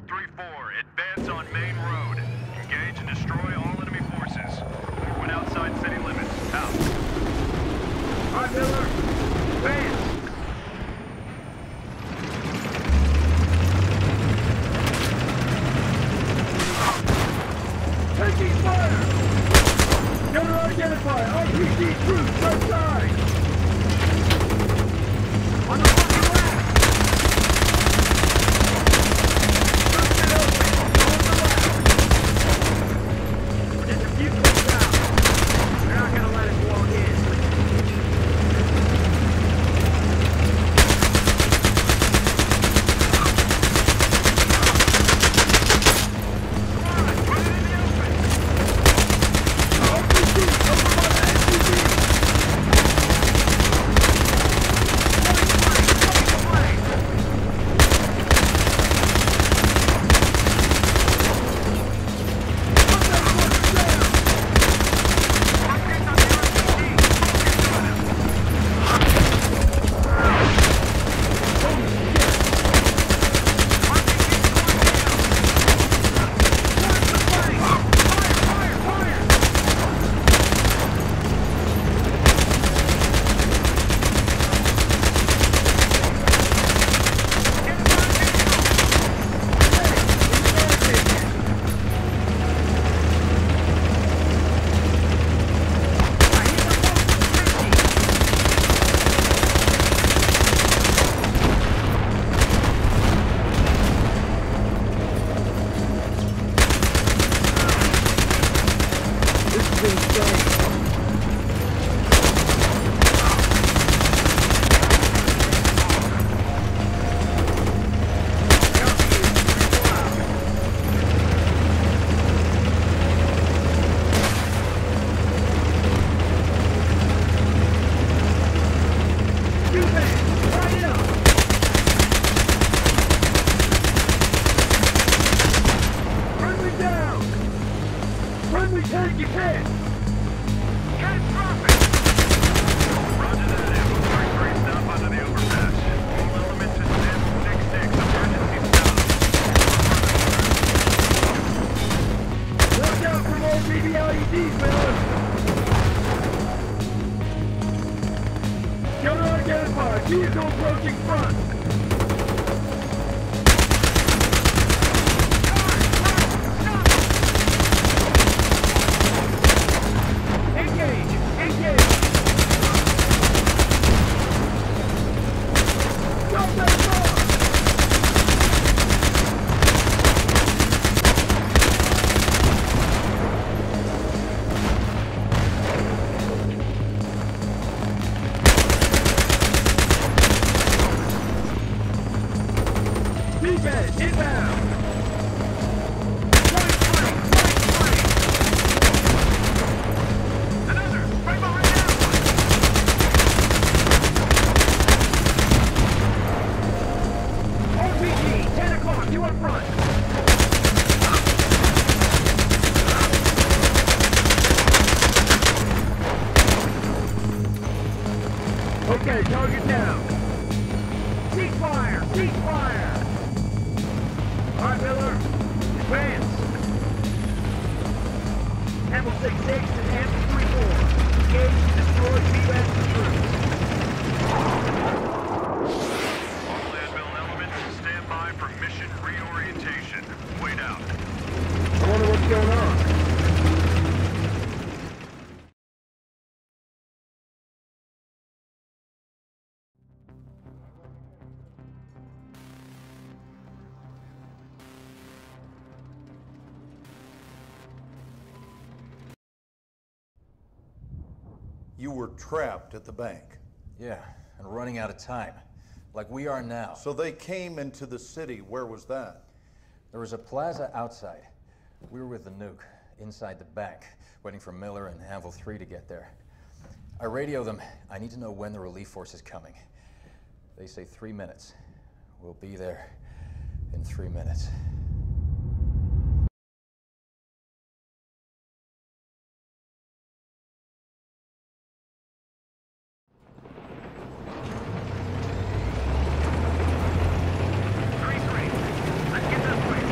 Anvil 3-4, advance on main road. Engage and destroy all enemy forces. Forward outside city limits. Out. All right, Miller. Advance. Identified! RPG troops outside! On the Friendly tank is All right, Miller. Advance. Anvil 6-6 and You were trapped at the bank. Yeah, and running out of time. Like we are now. So they came into the city. Where was that? There was a plaza outside. We were with the nuke, inside the bank, waiting for Miller and Anvil 3 to get there. I radio them. I need to know when the relief force is coming. They say three minutes. We'll be there in three minutes. Three, three. Let's get this way.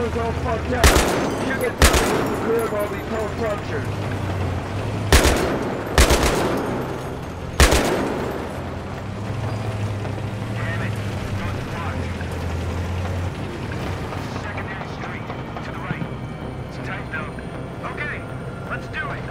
radio's all fucked up. Should get to all these whole structures. Damn it. Guns blocked. Secondary street. To the right. It's tight now. Okay, let's do it.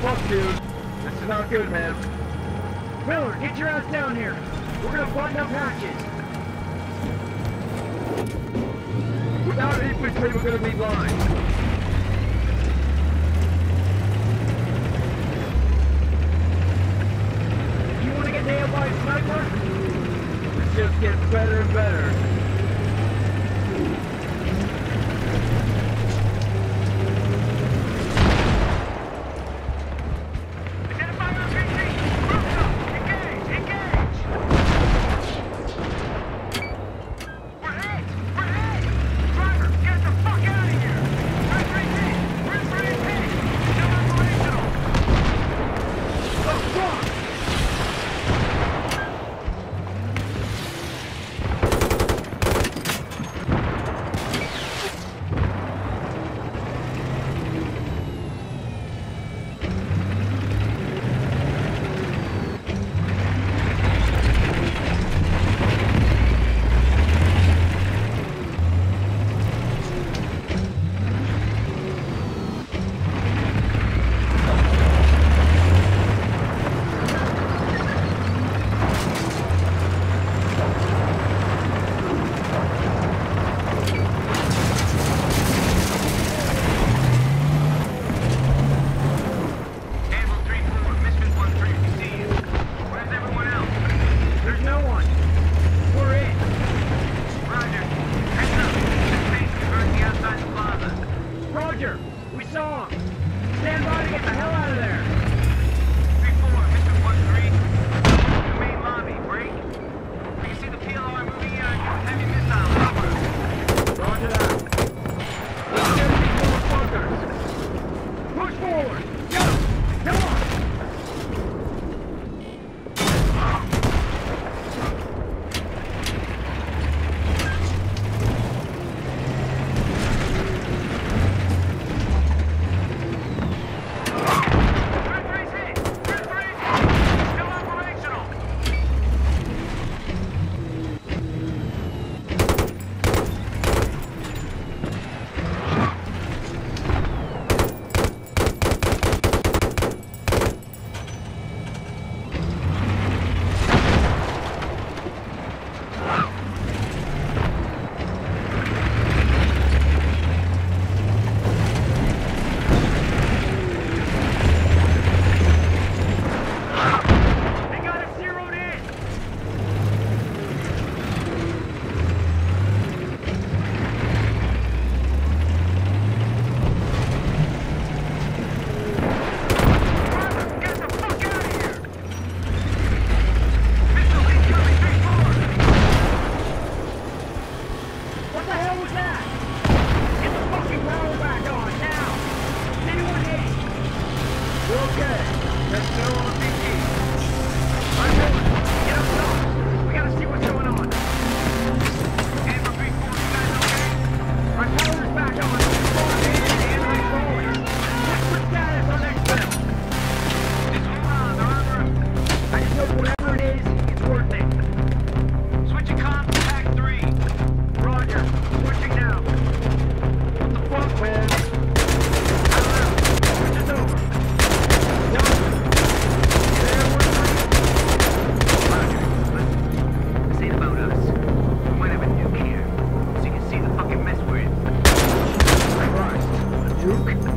Fuck, dude. This is not good, man. Miller, get your ass down here. We're gonna button up hatches. Without infantry, we're gonna be blind. You wanna get nailed by a sniper? This just gets better and better. Luke.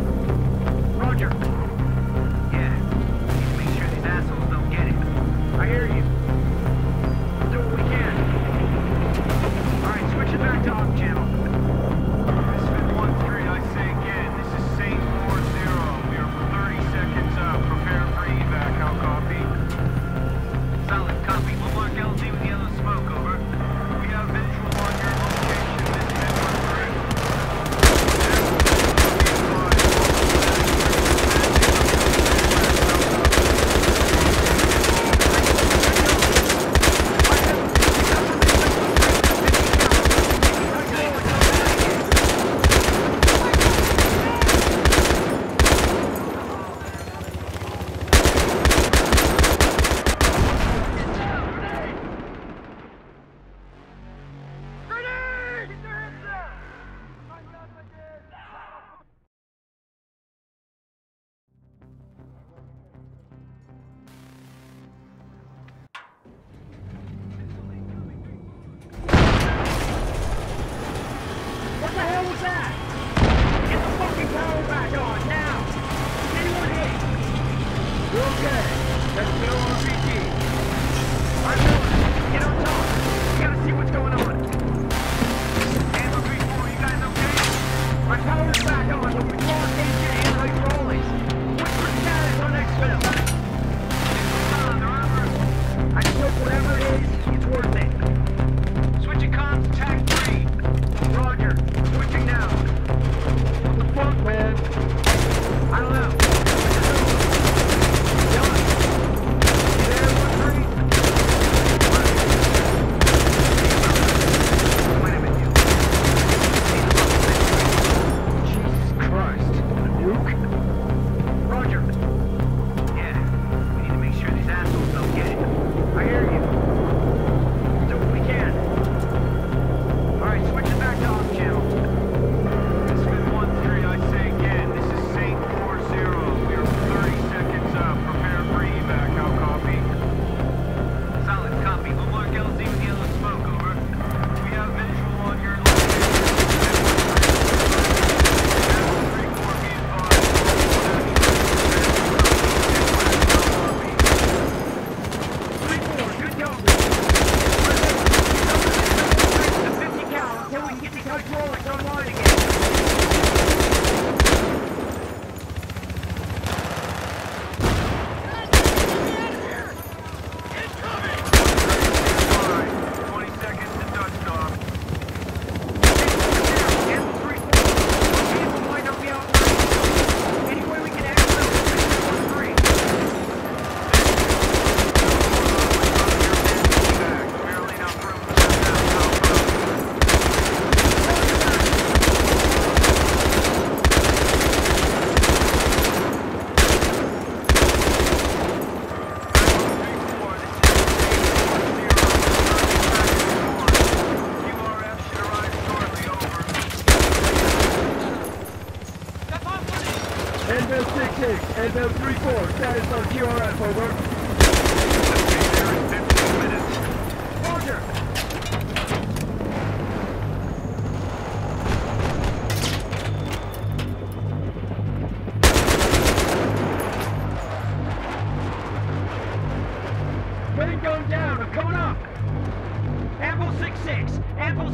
FM66, FM34, status on QRF, over.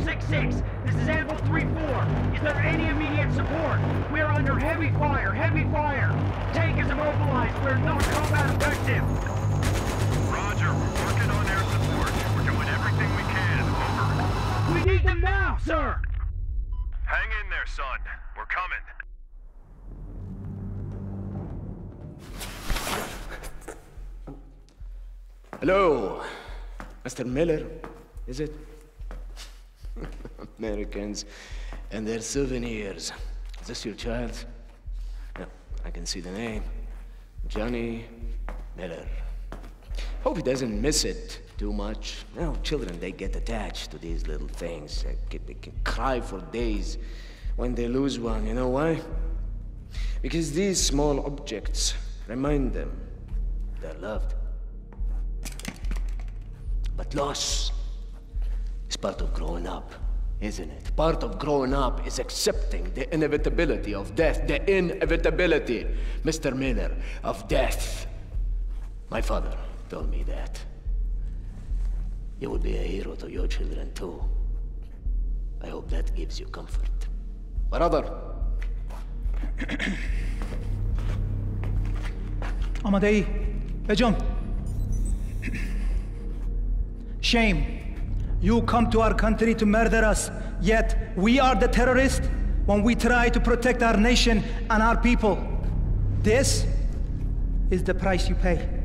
6-6, this is Anvil 3-4. Is there any immediate support? We're under heavy fire, heavy fire. Tank is immobilized, we're not combat effective. Roger, we're working on air support. We're doing everything we can. Over. We need them now, sir! Hang in there, son. We're coming. Hello, Mr. Miller, is it? Americans and their souvenirs. Is this your child? Yeah, I can see the name. Johnny Miller. Hope he doesn't miss it too much. You know, children, they get attached to these little things. They can, they can cry for days when they lose one. You know why? Because these small objects remind them they're loved. But loss it's part of growing up, isn't it? Part of growing up is accepting the inevitability of death, the inevitability, Mr. Miller, of death. My father told me that. You will be a hero to your children, too. I hope that gives you comfort. Brother! Amadei, Ejam. Shame. You come to our country to murder us, yet we are the terrorists when we try to protect our nation and our people. This is the price you pay.